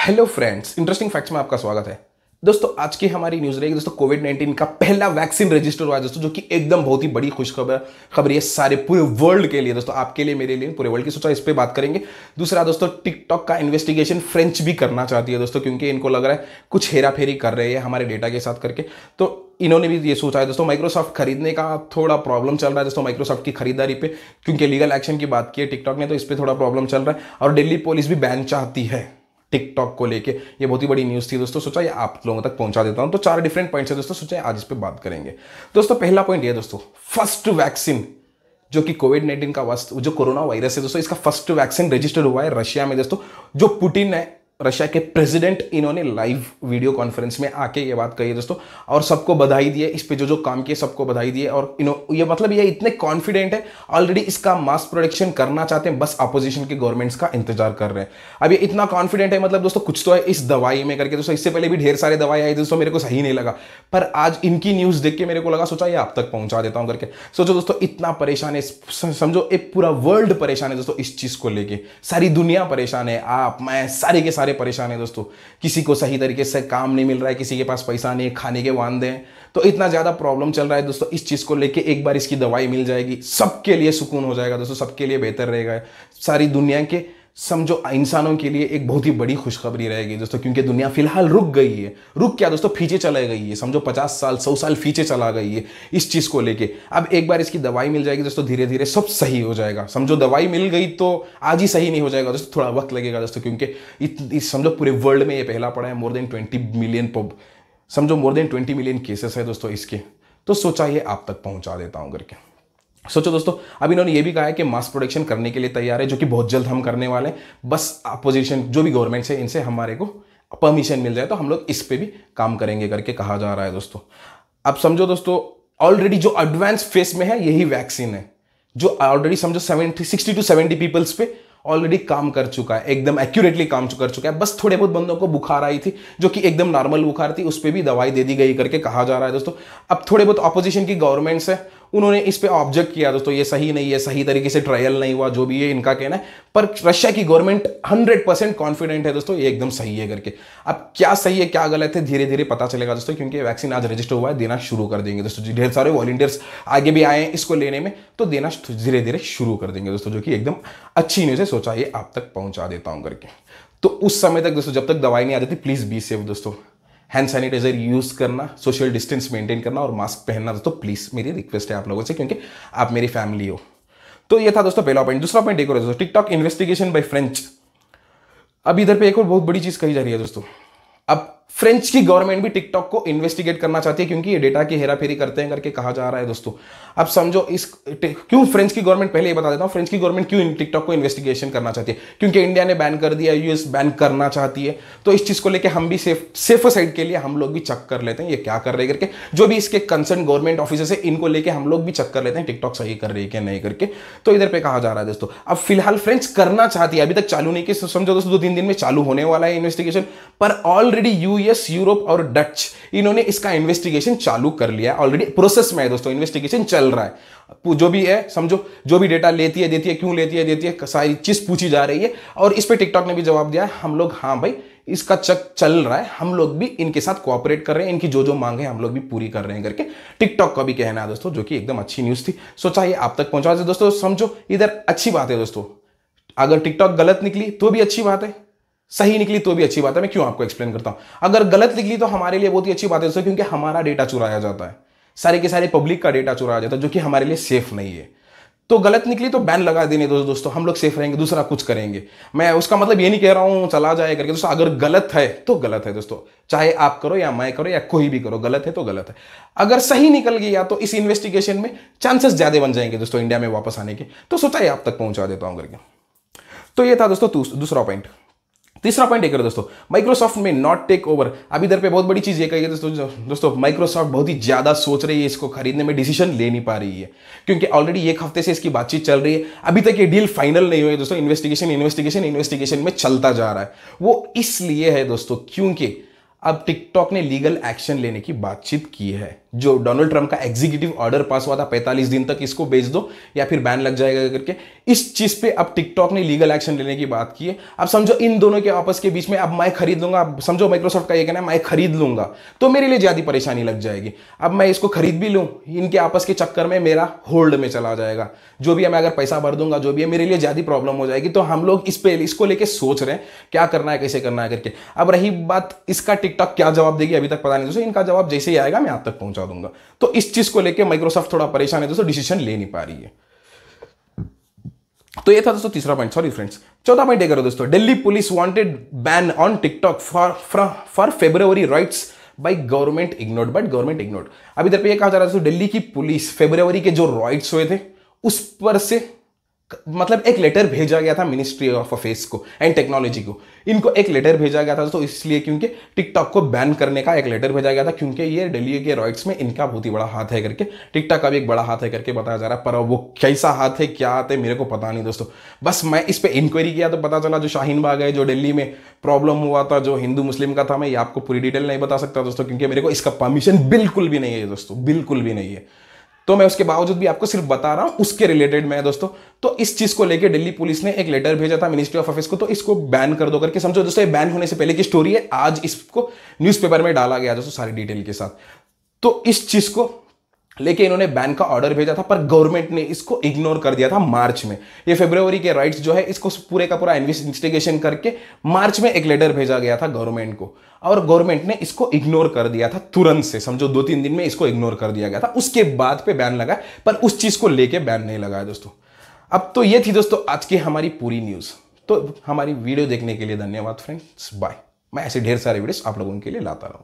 Hello friends interesting facts में आपका स्वागत है। दोस्तों, आज की हमारी न्यूज़ रहेगी दोस्तों कोविड 19 का पहला वैक्सीन रजिस्टर हुआ है दोस्तों, जो कि एकदम बहुत ही बड़ी खुशखबर, खबर है सारे पूरे वर्ल्ड के लिए दोस्तों, आपके लिए, मेरे लिए, पूरे वर्ल्ड की सोचा, इस पर बात करेंगे। दूसरा दोस्तों टिकटॉक का इन्वेस्टिगेशन फ्रेंच भी करना चाहती है दोस्तों, क्योंकि इनको लग रहा है कुछ हेरा फेरी कर रहे हैं हमारे डेटा के साथ करके। तो इन्होंने भी ये सोचा है दोस्तों माइक्रोसॉफ्ट खरीदने का थोड़ा प्रॉब्लम चल रहा है दोस्तों माइक्रोसॉफ्ट की खरीदारी पे, क्योंकि लीगल एक्शन की बात की है टिकटॉक ने तो इस पर थोड़ा प्रॉब्लम चल रहा है। और दिल्ली पुलिस भी बैन चाहती है। टिकटॉक को लेके। ये बहुत ही बड़ी न्यूज़ थी दोस्तों सोचा ये आप लोगों तक पहुँचा देता हूँ तो चार डिफरेंट पॉइंट्स है दोस्तों सोचा आज इस पर बात करेंगे। दोस्तों, पहला पॉइंट ये दोस्तों फ़र्स्ट वैक्सीन जो कि कोविड नाइन्टीन का जो कोरोना वायरस है दोस्तों, इसका फ़र्स्ट वैक्सीन रजिस्टर हुआ है रशिया में दोस्तों, जो पुटिन है रशिया के प्रेसिडेंट इन्होंने लाइव वीडियो कॉन्फ्रेंस में आके ये बात कही दोस्तों, और सबको बधाई दी है, इस पे जो जो काम किए सबको बधाई दी है, और इन्हों ये मतलब ये इतने कॉन्फिडेंट है ऑलरेडी इसका मास प्रोडक्शन करना चाहते हैं, बस अपोजिशन के गवर्नमेंट्स का इंतज़ार कर रहे हैं। अब ये इतना कॉन्फिडेंट है मतलब दोस्तों, कुछ तो है इस दवाई में करके, दोस्तों, इससे पहले भी ढेर सारे दवाई आई दोस्तों, मेरे को सही नहीं लगा। पर आज इनकी न्यूज़ देख के मेरे को लगा, सोचा ये आप तक पहुँचा देता हूँ करके। सोचो दोस्तों, इतना परेशान है समझो, एक पूरा वर्ल्ड परेशान है दोस्तों, इस चीज़ को लेके। सारी दुनिया परेशान है, आप, मैं, सारे के सारे परेशान हैं दोस्तों। किसी को सही तरीके से काम नहीं मिल रहा है, किसी के पास पैसा नहीं है, खाने के वादे हैं। तो इतना ज़्यादा प्रॉब्लम चल रहा है दोस्तों, इस चीज़ को लेके एक बार इसकी दवाई मिल जाएगी, सबके लिए सुकून हो जाएगा दोस्तों, सबके लिए बेहतर रहेगा। सारी दुनिया के समझो इंसानों के लिए एक बहुत ही बड़ी खुशखबरी रहेगी दोस्तों, क्योंकि दुनिया फ़िलहाल रुक गई है। रुक क्या दोस्तों? फीचे चला गई है। समझो पचास साल, सौ साल फीचे चला गई है इस चीज़ को लेके। अब एक बार इसकी दवाई मिल जाएगी दोस्तों धीरे धीरे सब सही हो जाएगा। समझो दवाई मिल गई तो आज ही सही नहीं हो जाएगा दोस्तों, थोड़ा वक्त लगेगा दोस्तों, क्योंकि समझो पूरे वर्ल्ड में ये पहला पड़ा है मोर देन ट्वेंटी मिलियन समझो more than twenty million cases है दोस्तों इसके। तो सोचा ये आप तक पहुँचा देता हूँ करके। सोचो दोस्तों अब इन्होंने ये भी कहा है कि मास प्रोडक्शन करने के लिए तैयार है, जो कि बहुत जल्द हम करने वाले हैं। बस अपोजिशन जो भी गवर्नमेंट है इनसे हमारे को परमिशन मिल जाए तो हम लोग इस पर भी काम करेंगे करके कहा जा रहा है दोस्तों। अब समझो दोस्तों ऑलरेडी जो एडवांस फेस में है, यही वैक्सीन है। जो ऑलरेडी समझो seventy sixty two seventy peoples पे ऑलरेडी काम कर चुका है, एकदम एक्यूरेटली काम कर चुका है। बस थोड़े बहुत बंदों को बुखार आई थी, जो कि एकदम नॉर्मल बुखार थी, उस पर भी दवाई दे दी गई करके कहा जा रहा है दोस्तों। अब थोड़े बहुत अपोजिशन की गवर्नमेंट्स है उन्होंने इस पर ऑब्जेक्ट किया, दोस्तों, ये सही नहीं है सही तरीके से ट्रायल नहीं हुआ, जो भी है इनका कहना है। पर रशिया की गवर्नमेंट 100 परसेंट कॉन्फिडेंट है, दोस्तों, ये एकदम सही है करके। अब क्या सही है, क्या गलत है धीरे धीरे पता चलेगा, दोस्तों, क्योंकि वैक्सीन आज रजिस्टर हुआ है, देना शुरू कर देंगे, दोस्तों ढेर सारे वॉलंटियर्स आगे भी आए हैं इसको लेने में तो देना धीरे धीरे शुरू कर देंगे, दोस्तों, जो कि एकदम अच्छी न्यूज़ है, सोचा ये आप तक पहुँचा देता हूँ करके। तो उस समय तक, दोस्तों, जब तक दवाई नहीं आ जाती प्लीज़ बी सेफ़ दोस्तों। हैंड सैनिटाइजर यूज़ करना सोशल डिस्टेंस मेंटेन करना और मास्क पहनना दोस्तों प्लीज़ मेरी रिक्वेस्ट है आप लोगों से क्योंकि आप मेरी फैमिली हो। तो ये था दोस्तों पहला पॉइंट दूसरा पॉइंट और दोस्तों टिकटॉक इन्वेस्टिगेशन बाय फ्रेंच अब इधर पे एक और बहुत बड़ी चीज़ कही जा रही है दोस्तों। अब फ्रेंच की गवर्नमेंट भी टिकटॉक को इन्वेस्टिगेट करना चाहती है क्योंकि ये डेटा की हेराफेरी करते हैं करके कहा जा रहा है दोस्तों। अब समझो इस क्यों फ्रेंच की गवर्नमेंट पहले ये बता देता हूँ फ्रेंच की गवर्नमेंट क्यों टिकटॉक को इन्वेस्टिगेशन करना चाहती है? क्योंकि इंडिया ने बैन कर दिया यूएस बैन करना चाहती है। तो इस चीज़ को लेकर हम भी सेफ़ सेफर साइड के लिए हम लोग भी चेक कर लेते हैं, ये क्या कर रहे करके। जो भी इसके कंसर्न गवर्नमेंट ऑफिसर है, इनको लेकर हम लोग भी चेक कर लेते हैं टिकटॉक सही कर रही है नहीं करके। तो इधर पर कहा जा रहा है दोस्तों। अब फ़िलहाल फ्रेंच करना चाहती है, अभी तक चालू नहीं की समझो दोस्तों दो तीन दिन में चालू होने वाला है इन्वेस्टिगेशन पर ऑलरेडी यूएस यूरोप और डच इन्होंने इसका इन्वेस्टिगेशन चालू कर लिया ऑलरेडी प्रोसेस में है दोस्तों इन्वेस्टिगेशन चल रहा है। जो भी है, समझो, जो भी डेटा लेती है, देती है, क्यों लेती है, देती है सारी चीज़ पूछी जा रही है। और इस पर टिकटॉक ने भी जवाब दिया है, हम लोग हाँ भाई, इसका चक चल रहा है, हम लोग भी इनके साथ कोऑपरेट कर रहे हैं, इनकी जो जो मांगे हम लोग भी पूरी कर रहे हैं करके। टिकटॉक का भी कहना है दोस्तों, जो कि एकदम अच्छी न्यूज़ थी। सोचा ये आप तक पहुँचा दोस्तों, समझो, इधर अच्छी बात है दोस्तों। अगर टिकटॉक गलत निकली तो भी अच्छी बात है। सही निकली तो भी अच्छी बात है। मैं क्यों आपको एक्सप्लेन करता हूँ? अगर गलत निकली तो हमारे लिए बहुत ही अच्छी बात है क्योंकि हमारा डेटा चुराया जाता है। सारे के सारे पब्लिक का डेटा चुराया जाता है, जो कि हमारे लिए सेफ़ नहीं है। तो गलत निकली तो बैन लगा देने दो दोस्तों, हम लोग सेफ़ रहेंगे, दूसरा कुछ करेंगे। मैं उसका मतलब ये नहीं कह रहा हूँ, चला जाए करके। दोस्तों, अगर गलत है तो गलत है दोस्तों। चाहे आप करो या मैं करो या कोई भी करो, गलत है तो गलत है। अगर सही निकल गया तो इस इन्वेस्टिगेशन में चांसेस ज़्यादा बन जाएँगे दोस्तों इंडिया में वापस आने के। तो सोचा आप तक पहुँचा देता हूँ करके। तो ये था दोस्तों दूसरा पॉइंट तीसरा पॉइंट एक दोस्तों। माइक्रोसॉफ्ट में नॉट टेक ओवर अभी इधर पे बहुत बड़ी चीज़ ये कही है दोस्तों दोस्तों माइक्रोसॉफ्ट बहुत ही ज़्यादा सोच रही है इसको खरीदने में डिसीज़न ले नहीं पा रही है। क्योंकि ऑलरेडी एक हफ़्ते से इसकी बातचीत चल रही है। अभी तक ये डील फाइनल नहीं हुई है दोस्तों। इन्वेस्टिगेशन इन्वेस्टिगेशन इन्वेस्टिगेशन में चलता जा रहा है। वो इसलिए है दोस्तों, क्योंकि अब टिकटॉक ने लीगल एक्शन लेने की बातचीत की है। जो डोनाल्ड ट्रंप का एग्जीक्यूटिव ऑर्डर पास हुआ था 45 दिन तक इसको बेच दो या फिर बैन लग जाएगा करके, इस चीज़ पे अब टिकटॉक ने लीगल एक्शन लेने की बात की है। अब समझो इन दोनों के आपस के बीच में, अब मैं खरीद लूँगा, अब समझो माइक्रोसॉफ्ट का ये कहना है, मैं खरीद लूँगा तो मेरे लिए ज़्यादा परेशानी लग जाएगी। अब मैं इसको खरीद भी लूँ, इनके आपस के चक्कर में मेरा होल्ड में चला जाएगा। जो भी है, मैं अगर पैसा भर दूँगा, जो भी है, मेरे लिए ज़्यादा प्रॉब्लम हो जाएगी। तो हम लोग इस पे, इसको लेके सोच रहे हैं, क्या करना है, कैसे करना है करके। अब रही बात, इसका टिकटॉक क्या जवाब देगी, अभी तक पता नहीं। दोस्तों, इनका जवाब जैसे ही आएगा, मैं आप तक पहुँचा दूँगा। तो इस चीज़ को लेकर माइक्रोसॉफ्ट थोड़ा परेशान है, दोस्तों डिसीज़न ले नहीं पा रही है। तो ये था दोस्तों तीसरा पॉइंट सॉरी फ्रेंड्स चौथा पॉइंट करो दोस्तों, Delhi police wanted ban on TikTok for for February riots by government ignored but government ignored अब इधर पे ये कहा जा रहा है दिल्ली की पुलिस फेब्रुवरी के जो राइट्स हुए थे, उस पर से मतलब एक लेटर भेजा गया था मिनिस्ट्री ऑफ़ अफेयर्स को एंड टेक्नोलॉजी को। इनको एक लेटर भेजा गया था तो इसलिए क्योंकि टिकटॉक को बैन करने का एक लेटर भेजा गया था, क्योंकि ये दिल्ली के राइट्स में इनका बहुत ही बड़ा हाथ है करके। टिकटॉक का भी एक बड़ा हाथ है करके बताया जा रहा है, पर वो कैसा हाथ है, क्या हाथ है, मेरे को पता नहीं दोस्तों। बस मैं इस पर इंक्वायरी किया तो पता चला जो शाहीन बाग है, जो दिल्ली में प्रॉब्लम हुआ था, जो हिंदू मुस्लिम का था, मैं ये आपको पूरी डिटेल नहीं बता सकता दोस्तों, क्योंकि मेरे को इसका परमिशन बिल्कुल भी नहीं है दोस्तों, बिल्कुल भी नहीं है। तो मैं उसके बावजूद भी आपको सिर्फ़ बता रहा हूँ, उसके रिलेटेड में दोस्तों। तो इस चीज़ को लेकर दिल्ली पुलिस ने एक लेटर भेजा था मिनिस्ट्री ऑफ़ अफेयर्स को तो इसको बैन कर दो करके समझो। दोस्तों बैन होने से पहले की स्टोरी है, आज इसको न्यूज़पेपर में डाला गया दोस्तों सारी डिटेल के साथ। तो इस चीज़ को लेके इन्होंने बैन का ऑर्डर भेजा था, पर गवर्नमेंट ने इसको इग्नोर कर दिया था मार्च में। ये फरवरी के राइट्स जो है, इसको पूरे का पूरा इन्वेस्टिगेशन करके मार्च में एक लेटर भेजा गया था गवर्नमेंट को। और गवर्नमेंट ने इसको इग्नोर कर दिया था तुरंत से। समझो दो तीन दिन में इसको इग्नोर कर दिया गया था। उसके बाद पे बैन लगा, पर उस चीज़ को लेके बैन नहीं लगाया दोस्तों। अब तो ये थी दोस्तों आज की हमारी पूरी न्यूज़ तो हमारी वीडियो देखने के लिए धन्यवाद फ्रेंड्स बाय मैं ऐसे ढेर सारे वीडियोस आप लोगों के लिए लाता रहूँ।